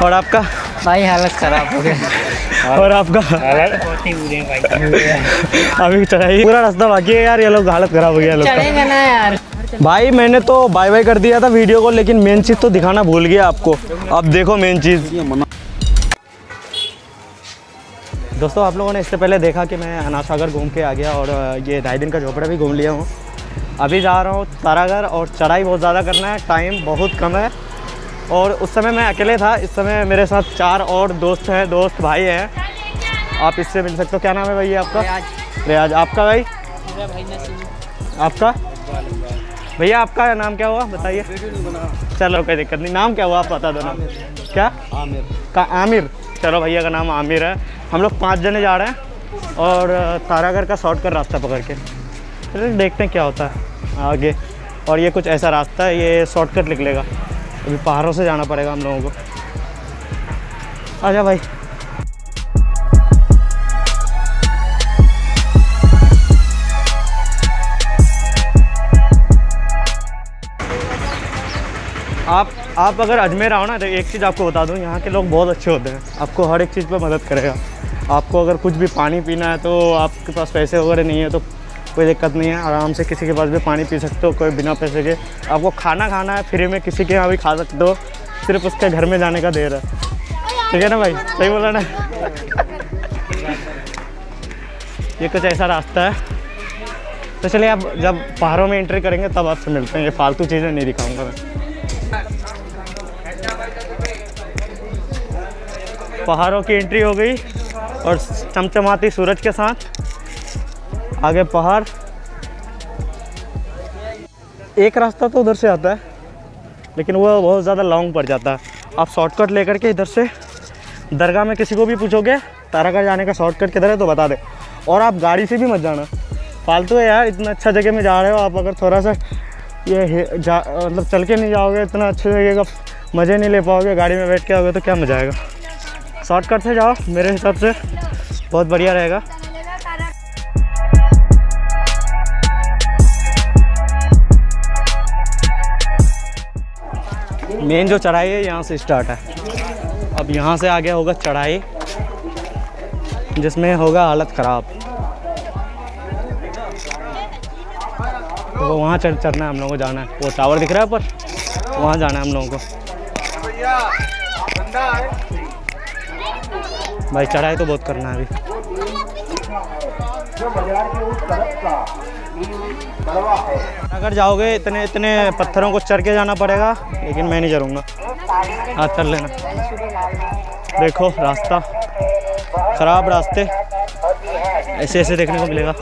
भाई हालत खराब हो गया और आपका? बहुत ही बुरे भाई। अभी चढ़ाई। पूरा रास्ता बाकी है यार ये लोग हालत खराब हो गया लोग ना यार। भाई मैंने तो बाय बाय कर दिया था वीडियो को लेकिन मेन चीज़ तो दिखाना भूल गया आपको। अब देखो मेन चीज़। दोस्तों आप लोगों ने इससे पहले देखा कि मैं अनासागर घूम के आ गया और ये ढाई दिन का झोपड़ा भी घूम लिया हूँ। अभी जा रहा हूँ तारागढ़ और चढ़ाई बहुत ज़्यादा करना है टाइम बहुत कम है। और उस समय मैं अकेले था इस समय मेरे साथ चार और दोस्त हैं दोस्त भाई हैं। आप इससे मिल सकते हो। क्या नाम है भैया आपका? रियाज। आपका भाई? भाई आपका? भैया आपका नाम क्या हुआ? बताइए। चलो कोई दिक्कत नहीं। नाम क्या हुआ? आप बता दो नाम। क्या? आमिर। का आमिर। चलो भैया का नाम आमिर है। हम लोग पाँच जने जा रहे हैं और तारागढ़ का शॉर्टकट रास्ता पकड़ के। चलिए देखते हैं क्या होता है आगे। और ये कुछ ऐसा रास्ता है ये शॉर्टकट निकलेगा। अभी पहाड़ों से जाना पड़ेगा हम लोगों को। आजा भाई। आप आप अगर अजमेर आओ ना तो एक चीज़ आपको बता दूँ, यहाँ के लोग बहुत अच्छे होते हैं। आपको हर एक चीज़ पर मदद करेगा। आपको अगर कुछ भी पानी पीना है तो आपके पास पैसे वगैरह नहीं है तो कोई दिक्कत नहीं है, आराम से किसी के पास भी पानी पी सकते हो, कोई बिना पैसे के। आपको खाना खाना है फ्री में किसी के यहाँ भी खा सकते हो, सिर्फ़ उसके घर में जाने का देर है। ठीक है ना भाई? सही बोला ना? ये कुछ ऐसा रास्ता है। तो चलिए, आप जब पहाड़ों में एंट्री करेंगे, तब आपसे मिलते हैं। ये फालतू चीज़ें नहीं दिखाऊँगा मैं। पहाड़ों की एंट्री हो गई और चमचमाती सूरज के साथ आगे पहाड़। एक रास्ता तो उधर से आता है, लेकिन वो बहुत ज़्यादा लॉन्ग पड़ जाता है। आप शॉर्टकट लेकर के इधर से दरगाह में किसी को भी पूछोगे, तारागढ़ जाने का शॉर्टकट किधर है तो बता दे। और आप गाड़ी से भी मत जाना। फालतू है यार, इतना अच्छा जगह में जा रहे हो आप, अगर थोड़ा सा ये जा मतलब चल के नहीं जाओगे, इतना अच्छे जगह का मज़े नहीं ले पाओगे, गाड़ी में बैठ के आओगे तो क्या मज़ा आएगा। शॉर्टकट से जाओ, मेरे हिसाब से बहुत बढ़िया रहेगा। मेन जो चढ़ाई है, यहाँ से स्टार्ट है। अब यहाँ से आगे होगा चढ़ाई, जिसमें होगा हालत ख़राब। वो वहाँ चढ़, चढ़ना है हम लोगों को, जाना है। वो टावर दिख रहा है पर वहाँ जाना है हम लोगों को। भाई, चढ़ाई तो बहुत करना है अभी। अगर जाओगे, इतने इतने पत्थरों को चढ़ के जाना पड़ेगा, लेकिन मैं नहीं चढ़ूँगा हाँ कर लेना। देखो, रास्ता। ख़राब रास्ते। ऐसे ऐसे देखने को मिलेगा।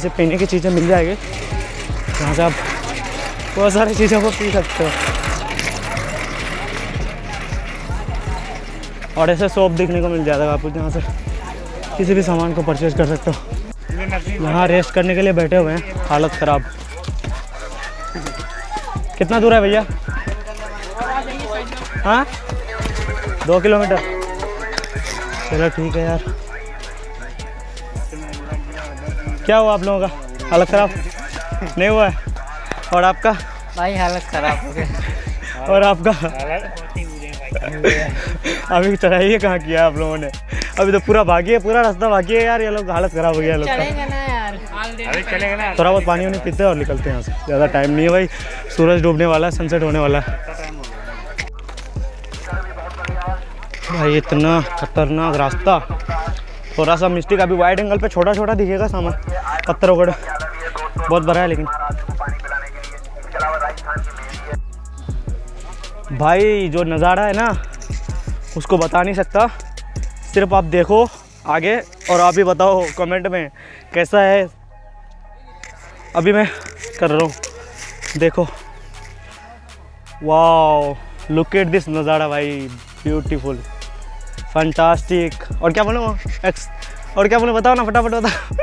ऐसे पीने की चीज़ें मिल जाएगी। जहाँ से आप बहुत सारी चीज़ों को पी सकते हो। और ऐसे शॉप देखने को मिल जाएगा आपको जहाँ से किसी भी सामान को परचेज कर सकते हो। यहाँ रेस्ट करने के लिए बैठे हुए हैं। हालत ख़राब। कितना दूर है भैया? हाँ? दो किलोमीटर। चलो ठीक है यार। क्या हुआ आप लोगों का? हालत ख़राब? नहीं हुआ है? और आपका? भाई हालत खराब हो गया और आपका? बहुत बुरे भाई। अभी चढ़ाई कहाँ किया आप लोगों ने? अभी तो पूरा बाकी है पूरा रास्ता बाकी है यार ये लोग। हालत ख़राब हो गया लोग का। चढ़ेगा ना यार। अभी चलेगा ना। थोड़ा बहुत पानी वानी पीते हैं और निकलते हैं यहाँ से। ज़्यादा टाइम नहीं है भाई। सूरज डूबने वाला है सनसेट होने वाला है। भाई इतना खतरनाक रास्ता। थोड़ा सा मिस्टेक अभी वाइड एंगल पे छोटा छोटा दिखेगा सामान। पत्थर वगैरह। बहुत बड़ा है लेकिन। भाई, जो नज़ारा है ना, उसको बता नहीं सकता। सिर्फ़ आप देखो आगे और आप ही बताओ कमेंट में कैसा है। अभी मैं कर रहा हूँ। देखो। वाह लुक एट दिस नज़ारा भाई। ब्यूटीफुल फंटास्टिक और क्या बोलो? एक्स और क्या बोलो? बताओ ना, फटाफट बताओ।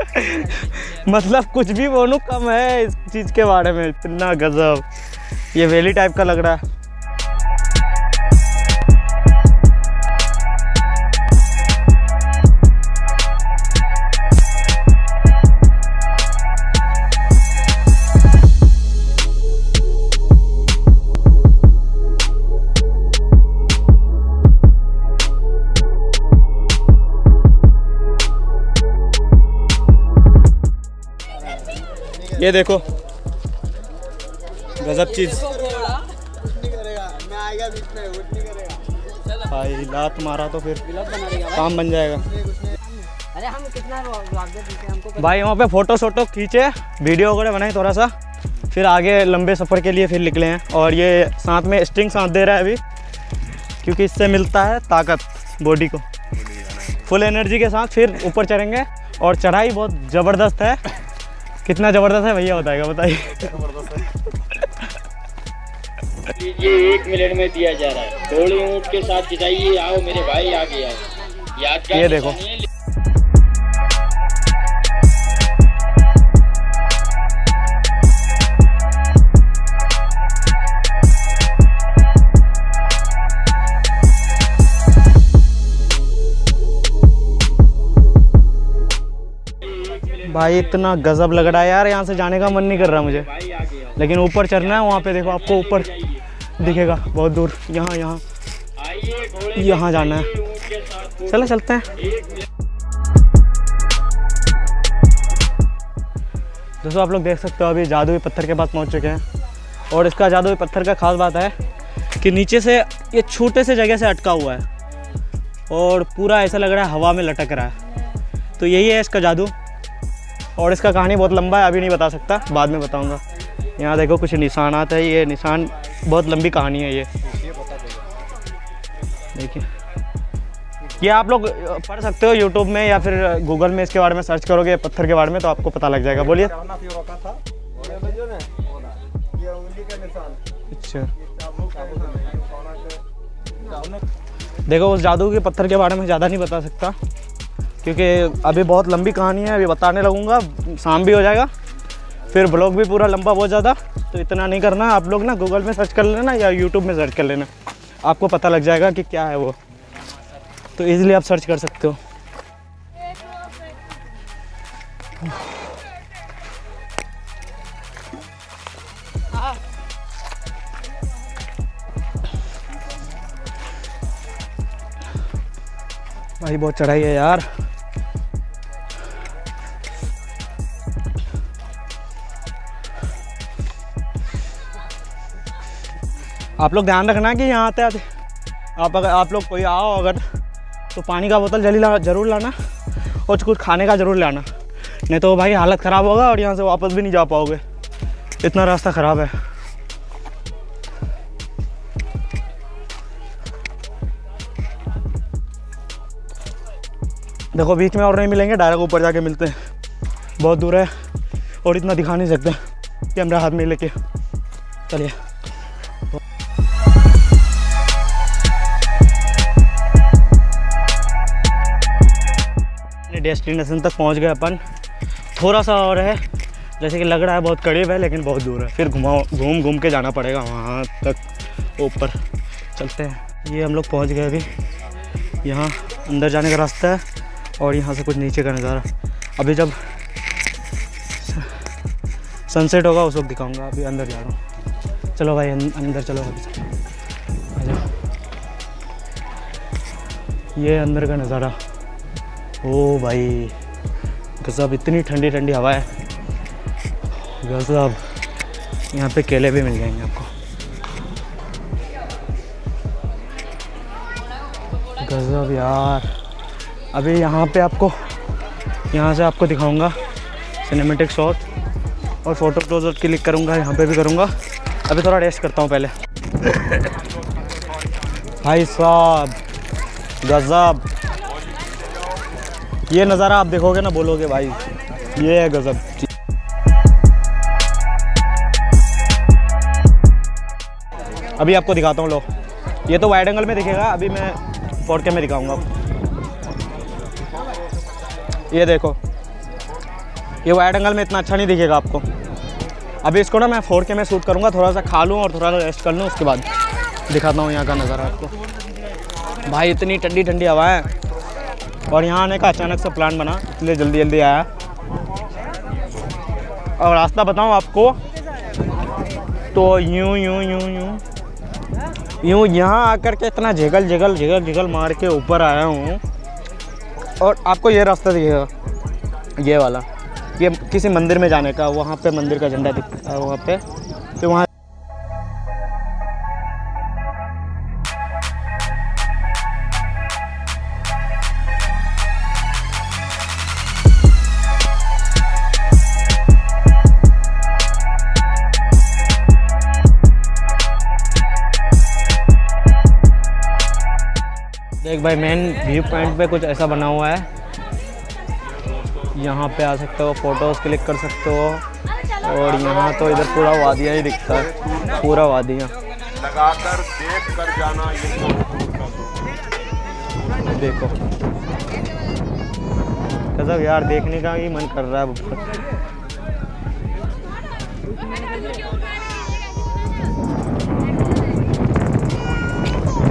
मतलब कुछ भी बोलूँ, कम है इस चीज़ के बारे में। इतना गजब। ये वैली टाइप का लग रहा है। ये देखो। गजब चीज़। भाई, लात मारा तो फिर। काम बन जाएगा। अरे हम कितना भाई, वहाँ पे फ़ोटो शोटो खींचे, वीडियो वगैरह बनाए थोड़ा सा। फिर आगे लंबे सफ़र के लिए फिर निकले हैं। और ये साथ में स्ट्रिंग साथ दे रहा है अभी। क्योंकि इससे मिलता है ताकत बॉडी को। फुल एनर्जी के साथ फिर ऊपर चढ़ेंगे। और चढ़ाई बहुत ज़बरदस्त है। कितना ज़बरदस्त है भैया बताएगा बताइए। ये एक मिनट में दिया जा रहा है। थोड़ी ऊँट के साथ खिंचाइए आओ मेरे भाई आगे आओ। याद ये देखो। भाई इतना गजब लग रहा है यार, यहाँ से जाने का मन नहीं कर रहा मुझे। लेकिन ऊपर चढ़ना है, वहाँ पे देखो आपको ऊपर दिखेगा, बहुत दूर, यहाँ यहाँ यहाँ जाना है। चलो चलते हैं। दोस्तों, आप लोग देख सकते हो, अभी जादुई पत्थर के पास पहुँच चुके हैं। और इसका जादुई पत्थर का खास बात है कि नीचे से, ये छोटे से जगह से अटका हुआ है। और पूरा ऐसा लग रहा है हवा में लटक रहा है। तो यही है इसका जादू। और इसका कहानी बहुत लंबा है, अभी नहीं बता सकता, बाद में बताऊँगा। यहाँ देखो कुछ निशानात है, ये निशान बहुत लंबी कहानी है ये। देखिए। ये आप लोग पढ़ सकते हो यूट्यूब में या फिर गूगल में, इसके बारे में सर्च करोगे, पत्थर के बारे में तो आपको पता लग जाएगा। बोलिए। अच्छा। देखो, उस जादू के पत्थर के बारे में ज़्यादा नहीं बता सकता। क्योंकि अभी बहुत लंबी कहानी है, अभी बताने लगूँगा। शाम भी हो जाएगा, फिर ब्लॉग भी पूरा लंबा बहुत ज़्यादा तो इतना नहीं करना। आप लोग ना गूगल में सर्च कर लेना या यूट्यूब में सर्च कर लेना। आपको पता लग जाएगा कि क्या है वो। तो इजीली आप सर्च कर सकते हो। भाई बहुत चढ़ाई है यार। आप लोग ध्यान रखना कि यहाँ आते आते, आप अगर, आप लोग कोई आओ अगर तो पानी का बोतल जल्दी ला, ज़रूर लाना और कुछ खाने का ज़रूर लाना। नहीं तो भाई हालत ख़राब होगा और यहाँ से वापस भी नहीं जा पाओगे। इतना रास्ता ख़राब है। देखो, बीच में और नहीं मिलेंगे, डायरेक्ट ऊपर जाके मिलते हैं। बहुत दूर है और इतना दिखा नहीं सकते, कैमरा हाथ में लेके। चलिए। डेस्टिनेशन तक पहुँच गए अपन। थोड़ा सा और है, जैसे कि लग रहा है बहुत करीब है, लेकिन बहुत दूर है। फिर घुमाओ घूम घूम के जाना पड़ेगा वहाँ तक, ऊपर। चलते हैं। ये हम लोग पहुँच गए अभी। यहाँ अंदर जाने का रास्ता है, और यहाँ से कुछ नीचे का नज़ारा। अभी जब सनसेट होगा, उस वक्त दिखाऊँगा। अभी अंदर जा रहा हूँ। चलो भाई, अं- अंदर चलो अभी। ये अंदर का नज़ारा। ओ भाई, गजब, इतनी ठंडी ठंडी हवा है। गजब, यहाँ पे केले भी मिल जाएँगे आपको। गजब यार, अभी यहाँ पे आपको, यहाँ से आपको दिखाऊँगा सिनेमेटिक शॉट और फ़ोटो क्लोजर क्लिक करूँगा, यहाँ पे भी करूँगा। अभी थोड़ा रेस्ट करता हूँ पहले। भाई साहब, गजब। ये नज़ारा आप देखोगे ना, बोलोगे भाई, ये है गजब। अभी आपको दिखाता हूँ, लो। ये तो वाइड एंगल में दिखेगा, अभी मैं फोर के में दिखाऊँगा। ये देखो, ये वाइड एंगल में इतना अच्छा नहीं दिखेगा आपको। अभी इसको ना मैं फोर के में शूट करूँगा, थोड़ा सा खा लूँ और थोड़ा सा रेस्ट कर लूँ, उसके बाद दिखाता हूँ यहाँ का नज़ारा आपको। भाई, इतनी ठंडी ठंडी हवा है। और यहाँ आने का अचानक से प्लान बना, इसलिए जल्दी जल्दी आया। और रास्ता बताऊँ आपको तो यूँ यूँ यूँ यूँ। यूँ यहाँ आकर के इतना झगल झगल झगल झगल मार के ऊपर आया हूँ। और आपको ये रास्ता दिखेगा, ये वाला, ये किसी मंदिर में जाने का, वहाँ पे मंदिर का झंडा दिखता है वहाँ पे तो वहाँ देख भाई मेन व्यू पॉइंट पे कुछ ऐसा बना हुआ है। यहाँ पे आ सकते हो फ़ोटोज़ क्लिक कर सकते हो। और यहाँ तो इधर पूरा वादियाँ ही दिखता है पूरा वादियाँ। लगाकर देख कर जाना ये देखो। कसब यार देखने का ही मन कर रहा है ऊपर।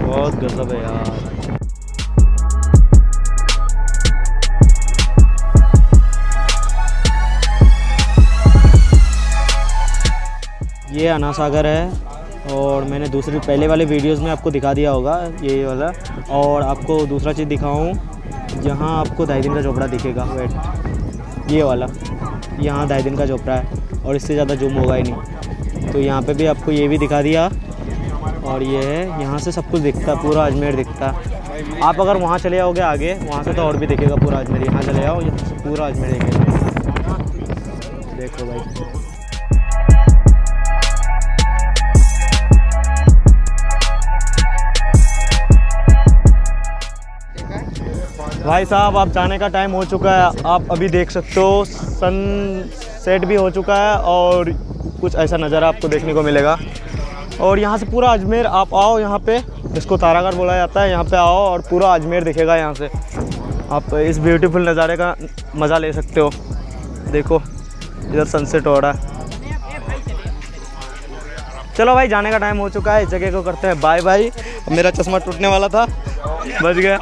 बहुत गजब है यार। ये अना सागर है और मैंने दूसरी, पहले वाले वीडियोस में आपको दिखा दिया होगा, ये वाला। और आपको दूसरा चीज़ दिखाऊँ यहाँ आपको ढाई दिन का चोपड़ा दिखेगा वेट ये वाला, यहाँ ढाई दिन का चोपड़ा है, और इससे ज़्यादा जूम होगा ही नहीं। तो यहाँ पे भी आपको ये भी दिखा दिया, और ये है, यहाँ से सब कुछ दिखता, पूरा अजमेर दिखता। आप अगर वहाँ चले जाओगे आगे, वहाँ से तो और भी दिखेगा पूरा अजमेर। यहाँ चले जाओ पूरा अजमेर दिखेगा। देखो भाई। भाई साहब आप जाने का टाइम हो चुका है। आप अभी देख सकते हो सन सेट भी हो चुका है और कुछ ऐसा नज़ारा आपको देखने को मिलेगा। और यहाँ से पूरा अजमेर, आप आओ यहाँ पे। इसको तारागढ़ बोला जाता है, यहाँ पे आओ और पूरा अजमेर दिखेगा यहाँ से। आप इस ब्यूटीफुल नज़ारे का मज़ा ले सकते हो। देखो, इधर सनसेट हो रहा है। चलो भाई, जाने का टाइम हो चुका है। इस जगह को करते हैं। बाय बाय मेरा चश्मा टूटने वाला था। बच गया।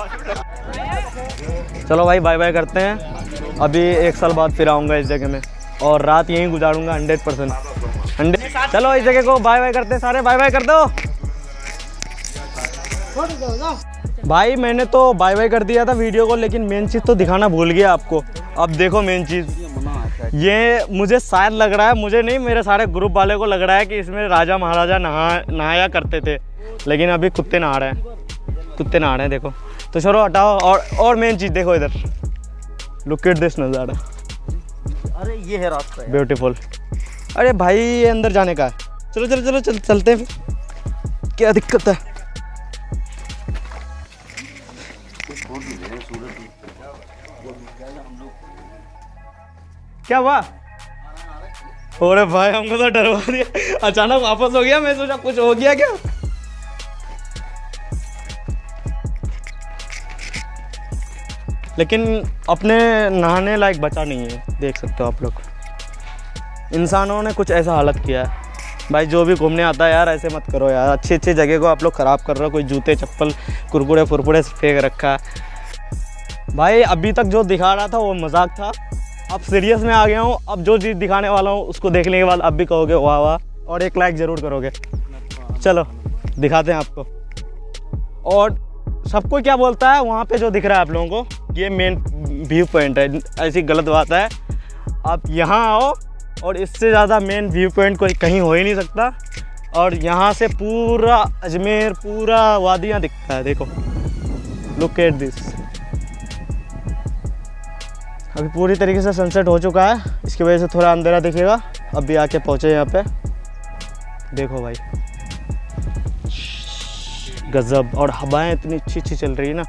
चलो भाई बाय बाय करते हैं। अभी एक साल बाद फिर आऊँगा इस जगह में और रात यहीं गुजारूँगा हंड्रेड परसेंट। हंड्रेड चलो इस जगह को बाय बाय करते हैं सारे। बाय बाय कर दो। भाई, मैंने तो बाय बाय कर दिया था वीडियो को, लेकिन मेन चीज़ तो दिखाना भूल गया आपको। अब देखो मेन चीज़। ये मुझे शायद लग रहा है, मुझे नहीं, मेरे सारे ग्रुप वाले को लग रहा है कि इसमें राजा महाराजा नहा नहाया करते थे। लेकिन अभी कुत्ते नहा रहे हैं। कुत्ते नहा रहे हैं, देखो। तो चलो हटाओ और और मेन चीज़ देखो इधर। लुक एट दिस नज़ारा। अरे ये है रास्ता ब्यूटीफुल अरे भाई ये अंदर जाने का है। चलो चलो चलो चल चलते हैं फिर। क्या दिक्कत है? क्या हुआ? अरे भाई हमको तो डरवा दिया। अचानक वापस हो गया? मैं सोचा कुछ हो गया क्या? लेकिन अपने नहाने लायक बचा नहीं है, देख सकते हो आप लोग। इंसानों ने कुछ ऐसा हालत किया है। भाई, जो भी घूमने आता है यार, ऐसे मत करो यार। अच्छी अच्छी जगह को आप लोग ख़राब कर रहे हो, कोई जूते, चप्पल, कुरकुरे, फुरकुरे फेंक रखा है। भाई, अभी तक जो दिखा रहा था, वो मज़ाक था। अब सीरियस में आ गया हूँ। अब जो चीज़ दिखाने वाला हूँ, उसको देखने के बाद अब भी कहोगे, वाह वाह। और एक लाइक ज़रूर करोगे। चलो, दिखाते हैं आपको। और सबको क्या बोलता है, वहाँ पे जो दिख रहा है आप लोगों को, ये मेन व्यू पॉइंट है, ऐसी गलत बात है। आप यहाँ आओ और इससे ज़्यादा मेन व्यू पॉइंट कोई कहीं हो ही नहीं सकता। और यहाँ से पूरा अजमेर, पूरा वादियाँ दिखता है, देखो। लुक एट दिस अभी पूरी तरीके से सनसेट हो चुका है, इसकी वजह से थोड़ा अंधेरा दिखेगा। अभी आके पहुँचे यहाँ पे। देखो भाई। गज़ब और हवाएँ इतनी अच्छी अच्छी चल रही है ना।